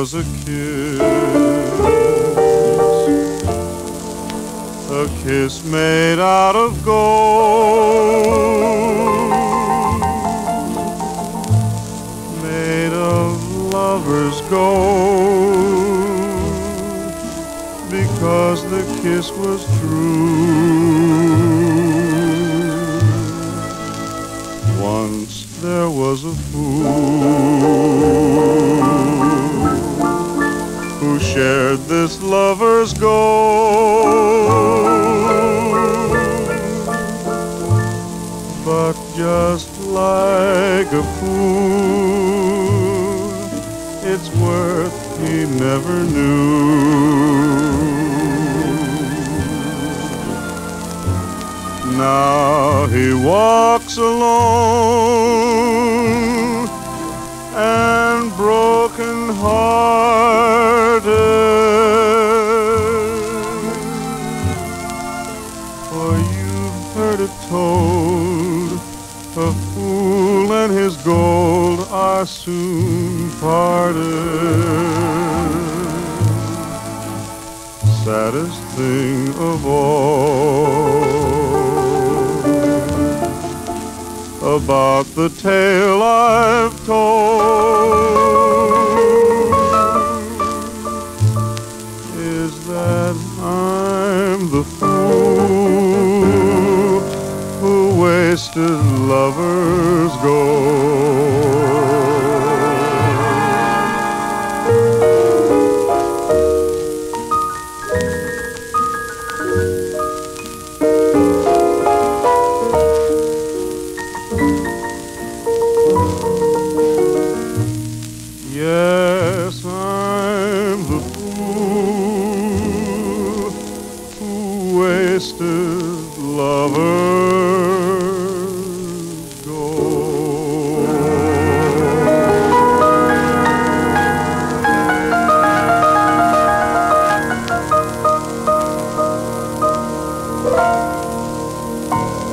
was a kiss, a kiss made out of gold, made of lovers' gold, because the kiss was true. Once there was a fool shared this lover's gold. But just like a fool, its worth he never knew. Now he walks alone and broken hearted. For you've heard it told, a fool and his gold are soon parted. Saddest thing of all. About the tale I've told wasted lovers' go. Yes, Música